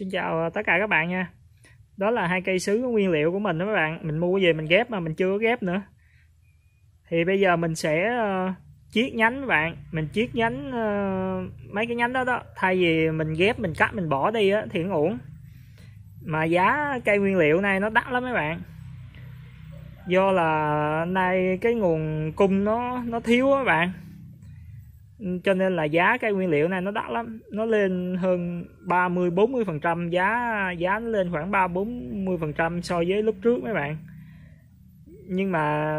Xin chào à, tất cả các bạn nha. Đó là hai cây sứ nguyên liệu của mình đó các bạn. Mình mua về mình ghép mà mình chưa có ghép nữa. Thì bây giờ mình sẽ ờ, chiết nhánh các bạn. Mình chiết nhánh ờ, mấy cái nhánh đó đó. Thay vì mình ghép mình cắt mình bỏ đi á, thì nó uổng. Mà giá cây nguyên liệu này nó đắt lắm mấy bạn. Do là nay cái nguồn cung nó nó thiếu á bạn cho nên là giá cây nguyên liệu này nó đắt lắm. Nó lên hơn 30 40 phần trăm. Giá giá nó lên khoảng 3 40 phần trăm so với lúc trước mấy bạn. Nhưng mà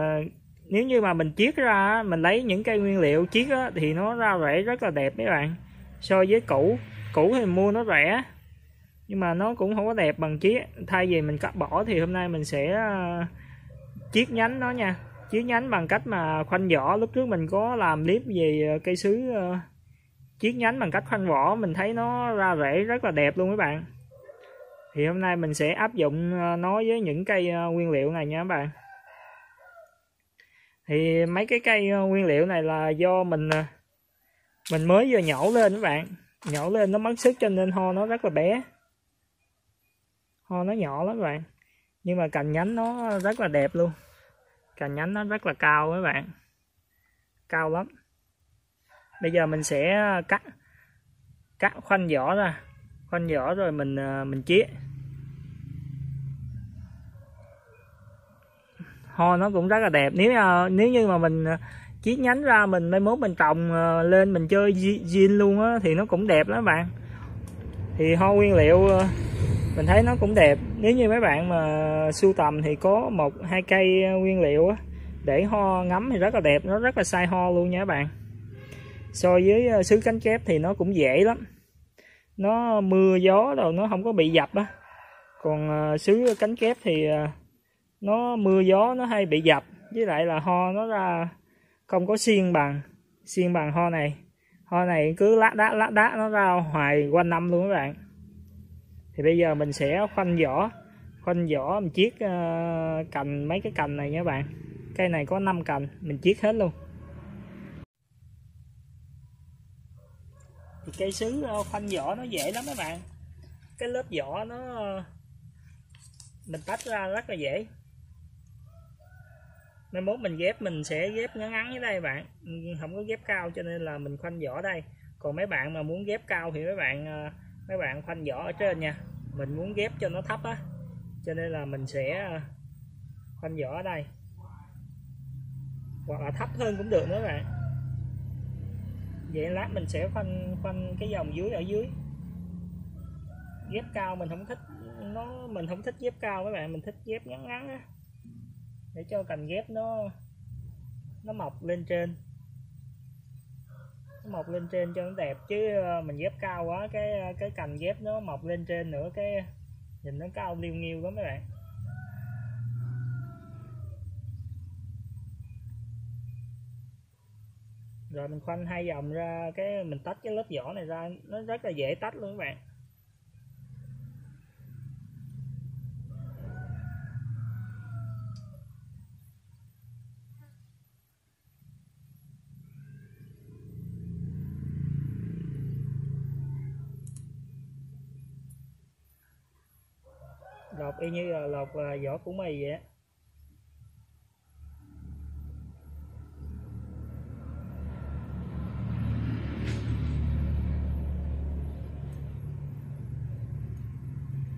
nếu như mà mình chiết ra mình lấy những cây nguyên liệu chiết á, thì nó ra rẻ rất là đẹp mấy bạn. So với cũ cũ thì mua nó rẻ nhưng mà nó cũng không có đẹp bằng chiết. Thay vì mình cắt bỏ thì hôm nay mình sẽ ờ, chiết nhánh nó nha chiết nhánh bằng cách mà khoanh vỏ. Lúc trước mình có làm clip về ờ, cây sứ ờ, chiếc chiết nhánh bằng cách khoanh vỏ, mình thấy nó ra rễ rất là đẹp luôn các bạn. Thì hôm nay mình sẽ áp dụng ờ, nó với những cây nguyên liệu này nha các bạn. Thì mấy cái cây nguyên liệu này là do mình mình mới vừa nhổ lên các bạn. Nhổ lên nó mất sức cho nên ho nó rất là bé. Ho nó nhỏ lắm các bạn. Nhưng mà cành nhánh nó rất là đẹp luôn cành nhánh nó rất là cao các bạn. Cao lắm. Bây giờ mình sẽ ờ, cắt cắt khoanh vỏ ra. Khoanh vỏ rồi mình ờ, mình chia ho, nó cũng rất là đẹp. Nếu ờ, nếu như mà mình chiết nhánh ra mình, mai mốt mình trồng lên mình chơi zin luôn á thì nó cũng đẹp lắm bạn. Thì ho nguyên liệu mình thấy nó cũng đẹp. Nếu như mấy bạn mà sưu tầm thì có một, hai cây nguyên liệu để ho ngắm thì rất là đẹp, nó rất là sai ho luôn nha các bạn. So với ờ, sứ cánh kép thì nó cũng dễ lắm. Nó mưa gió rồi nó không có bị dập á. Còn ờ, sứ cánh kép thì ờ, nó mưa gió, nó hay bị dập. Với lại là ho nó ra không có xiên bằng xiên bằng ho này. Ho này cứ lát đá lát đá nó ra hoài quanh năm luôn các bạn thì bây giờ mình sẽ khoanh vỏ khoanh vỏ mình chiết uh, cành mấy cái cành này nha bạn. Cây này có 5 cành mình chiết hết luôn. Thì cây sứ ờ, khoanh vỏ nó dễ lắm các bạn. Cái lớp vỏ nó mình tách ra rất là dễ. Mai mốt mình ghép mình sẽ ghép ngắn ngắn dưới đây bạn. Ừ, không có ghép cao cho nên là mình khoanh vỏ đây. Còn mấy bạn mà muốn ghép cao thì mấy bạn ờ, mấy bạn khoanh vỏ ở trên nha. Mình muốn ghép cho nó thấp á. Cho nên là mình sẽ à, khoanh vỏ ở đây. Hoặc là thấp hơn cũng được nữa bạn. Vậy lát mình sẽ khoanh khoanh cái dòng dưới ở dưới. Ghép cao mình không thích, nó, mình không thích ghép cao các bạn. Mình thích ghép ngắn ngắn á. Để cho cành ghép nó nó mọc lên trên mọc lên trên cho nó đẹp chứ ờ, mình ghép cao quá, cái ờ, cái cành ghép nó mọc lên trên nữa, cái nhìn nó cao liêu nghiêu lắm mấy bạn. Rồi mình khoanh hai vòng ra, cái mình tách cái lớp vỏ này ra, nó rất là dễ tách luôn các bạn. Y như là lột là vỏ củ mì vậy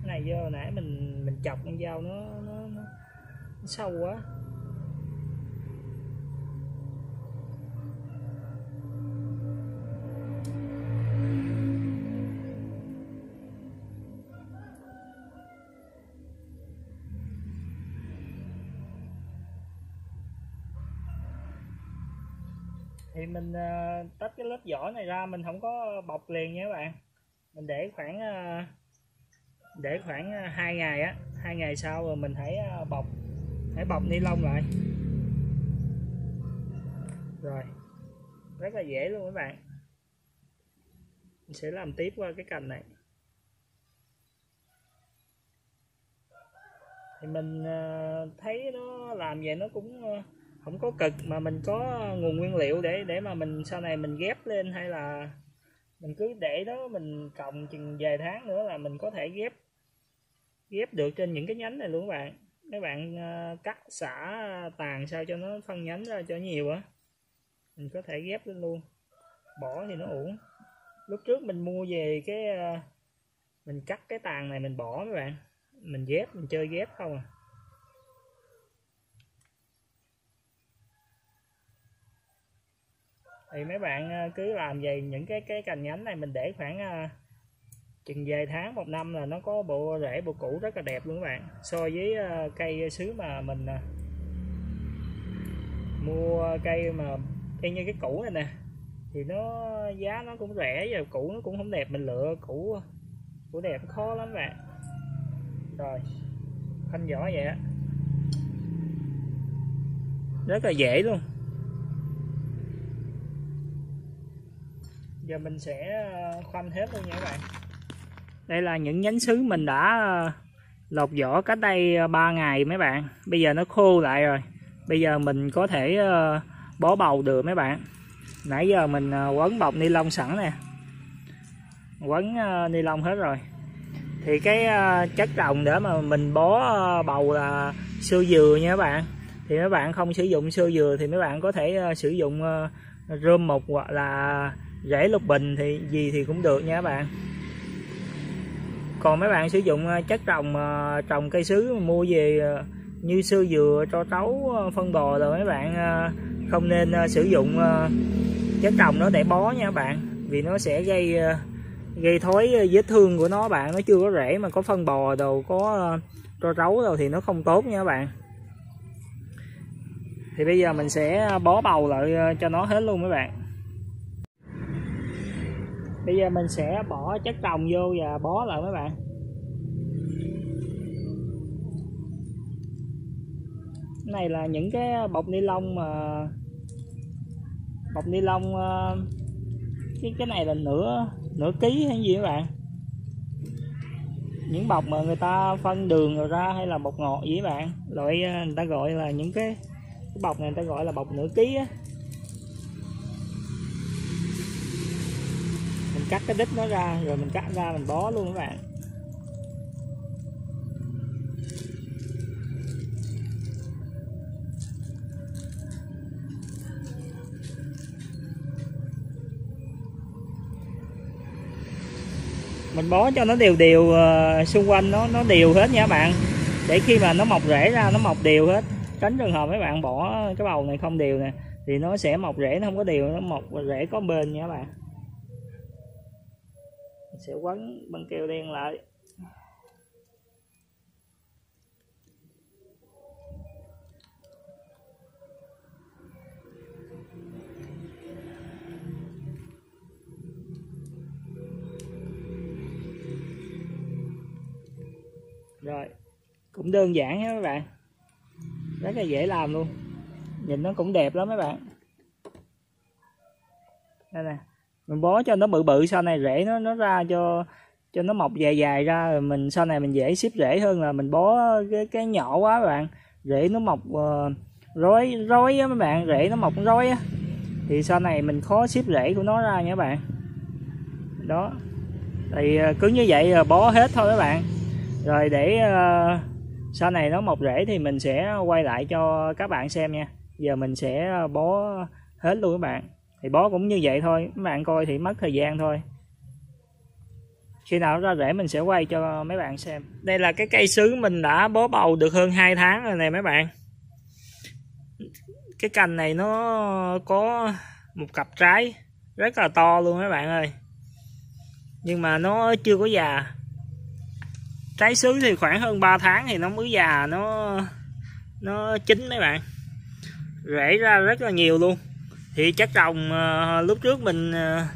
cái này do nãy mình mình chọc con dao nó nó, nó, nó sâu quá. Thì mình uh, tách cái lớp vỏ này ra mình không có bọc liền nha các bạn. Mình để khoảng uh, để khoảng ờ, hai ngày á hai ngày sau rồi mình hãy bọc hãy bọc ni lông lại. Rồi rất là dễ luôn các bạn. Mình sẽ làm tiếp qua cái cành này. Thì mình thấy nó làm vậy nó cũng không có cực, mà mình có nguồn nguyên liệu để để mà mình sau này mình ghép lên hay là mình cứ để đó mình trồng chừng vài tháng nữa là mình có thể ghép ghép được trên những cái nhánh này luôn các bạn. Các bạn ờ, cắt, xả, tàn sao cho nó phân nhánh ra cho nhiều á. Mình có thể ghép lên luôn. Bỏ thì nó uổng. Lúc trước mình mua về cái ờ, mình cắt cái tàn này mình bỏ các bạn. Mình ghép, mình chơi ghép không à. Thì mấy bạn ờ, cứ làm về những cái cái cành nhánh này mình để khoảng uh, chừng vài tháng một năm là nó có bộ rễ bộ cũ rất là đẹp luôn các bạn. So với uh, cây sứ mà mình uh, mua cây mà y như cái cũ này nè thì nó giá nó cũng rẻ và cũ nó cũng không đẹp mình lựa cũ cũ đẹp khó lắm bạn. Rồi khoanh vỏ vậy á. Rất là dễ luôn. Giờ mình sẽ ờ, khoanh hết luôn nha các bạn. Đây là những nhánh sứ mình đã ờ, lột vỏ cách đây ờ, 3 ngày mấy bạn. Bây giờ nó khô lại rồi. Bây giờ mình có thể bó bầu được mấy bạn. Nãy giờ mình quấn bọc ni lông sẵn nè. Quấn ni lông hết rồi. Thì cái chất trồng để mà mình bó bầu là sưa dừa nha các bạn. Thì mấy bạn không sử dụng sưa dừa thì mấy bạn có thể sử dụng rơm mục hoặc là rễ lục bình thì gì thì cũng được nha các bạn. Còn mấy bạn sử dụng ờ, chất trồng ờ, trồng cây sứ mua về ờ, như sư dừa cho trấu phân bò rồi mấy bạn không nên sử dụng chất trồng nó để bó nha các bạn. Vì nó sẽ gây gây thối vết thương của nó bạn, nó chưa có rễ mà có phân bò đồ, có cho trấu rồi thì nó không tốt nha các bạn. Thì bây giờ mình sẽ bó bầu lại cho nó hết luôn mấy bạn bây giờ mình sẽ bỏ chất trồng vô và bó lại mấy bạn. Cái này là những cái bọc ni lông mà bọc ni lông ờ, cái cái này là nửa nửa ký hay gì các bạn? Những bọc mà người ta phân đường rồi ra hay là bọc ngọt gì các bạn? Loại ờ, người ta gọi là những cái, cái bọc này người ta gọi là bọc nửa ký á. Cắt cái đít nó ra, rồi mình cắt ra, mình bó luôn các bạn. Mình bó cho nó đều đều ờ, xung quanh nó nó đều hết nha các bạn. Để khi mà nó mọc rễ ra, nó mọc đều hết. Tránh trường hợp mấy bạn bỏ cái bầu này không đều nè, thì nó sẽ mọc rễ, nó không có đều, nó mọc rễ có bên nha các bạn sẽ quấn băng keo đen lại. Rồi, cũng đơn giản nha các bạn. Rất là dễ làm luôn. Nhìn nó cũng đẹp lắm mấy bạn. Đây nè mình bó cho nó bự bự sau này rễ nó nó ra cho cho nó mọc dài dài ra rồi mình sau này mình dễ xếp rễ hơn là mình bó cái cái nhỏ quá các bạn. Rễ nó mọc uh, rối rối á mấy bạn rễ nó mọc rối á. Thì sau này mình khó xếp rễ của nó ra nha các bạn. Đó. Thì ờ, cứ như vậy ờ, bó hết thôi các bạn. Rồi để uh, sau này nó mọc rễ thì mình sẽ quay lại cho các bạn xem nha. Giờ mình sẽ bó hết luôn các bạn thì bó cũng như vậy thôi, mấy bạn coi thì mất thời gian thôi. Khi nào ra rễ mình sẽ quay cho mấy bạn xem. Đây là cái cây sứ mình đã bó bầu được hơn 2 tháng rồi này mấy bạn. Cái cành này nó có một cặp trái rất là to luôn mấy bạn ơi. Nhưng mà nó chưa có già. Trái sứ thì khoảng hơn 3 tháng thì nó mới già, nó nó chín mấy bạn. Rễ ra rất là nhiều luôn thì chất trồng ờ, lúc trước mình ờ,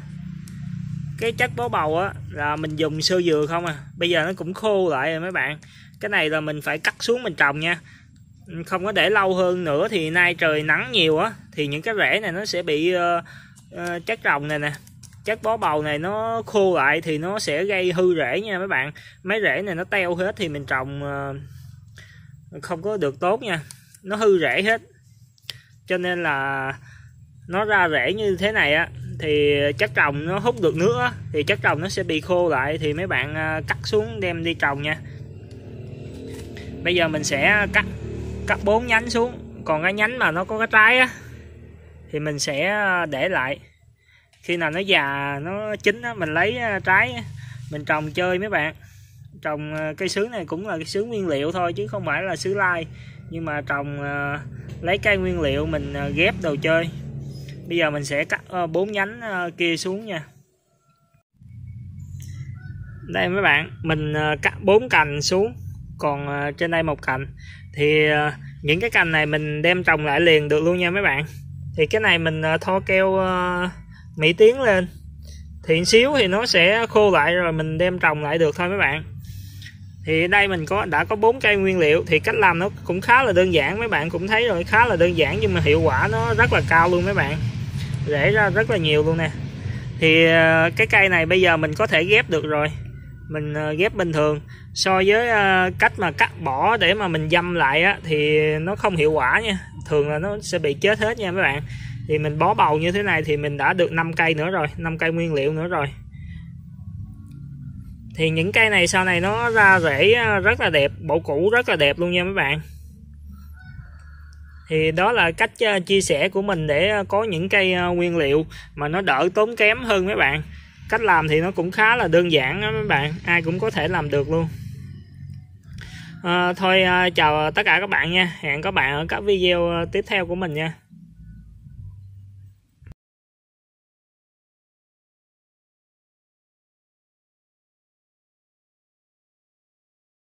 cái chất bó bầu á là mình dùng sơ dừa không à. Bây giờ nó cũng khô lại rồi mấy bạn. Cái này là mình phải cắt xuống mình trồng nha. Không có để lâu hơn nữa thì nay trời nắng nhiều á thì những cái rễ này nó sẽ bị uh, uh, chất trồng này nè. Chất bó bầu này nó khô lại thì nó sẽ gây hư rễ nha mấy bạn. Mấy rễ này nó teo hết thì mình trồng uh, không có được tốt nha. Nó hư rễ hết. Cho nên là nó ra rễ như thế này á thì chất trồng nó hút được nước á, thì chất trồng nó sẽ bị khô lại thì mấy bạn à, cắt xuống đem đi trồng nha. Bây giờ mình sẽ cắt cắt bốn nhánh xuống còn cái nhánh mà nó có cái trái á thì mình sẽ à, để lại. Khi nào nó già nó chín á mình lấy à, trái mình trồng chơi mấy bạn. Trồng cây sứ này cũng là cây sứ nguyên liệu thôi chứ không phải là sứ lai. Nhưng mà trồng lấy cây nguyên liệu mình ghép đồ chơi bây giờ mình sẽ cắt ờ, bốn nhánh ờ, kia xuống nha. Đây mấy bạn, mình ờ, cắt bốn cành xuống. Còn trên đây một cành. Thì những cái cành này mình đem trồng lại liền được luôn nha mấy bạn. Thì cái này mình thoa keo mỹ tiến lên. Thì xíu thì nó sẽ khô lại rồi mình đem trồng lại được thôi mấy bạn. Thì đây mình có, đã có bốn cây nguyên liệu. Thì cách làm nó cũng khá là đơn giản. Mấy bạn cũng thấy rồi, khá là đơn giản nhưng mà hiệu quả nó rất là cao luôn mấy bạn rễ ra rất là nhiều luôn nè. Thì ờ, cái cây này bây giờ mình có thể ghép được rồi. Mình ờ, ghép bình thường. So với ờ, cách mà cắt bỏ để mà mình dâm lại á, thì nó không hiệu quả nha. Thường là nó sẽ bị chết hết nha mấy bạn. Thì mình bó bầu như thế này thì mình đã được 5 cây nữa rồi 5 cây nguyên liệu nữa rồi. Thì những cây này sau này nó ra rễ rất là đẹp bộ cũ rất là đẹp luôn nha mấy bạn thì đó là cách ờ, chia sẻ của mình để ờ, có những cây ờ, nguyên liệu mà nó đỡ tốn kém hơn mấy bạn. Cách làm thì nó cũng khá là đơn giản đó mấy bạn ai cũng có thể làm được luôn. À, thôi chào tất cả các bạn nha. Hẹn các bạn ở các video tiếp theo của mình nha.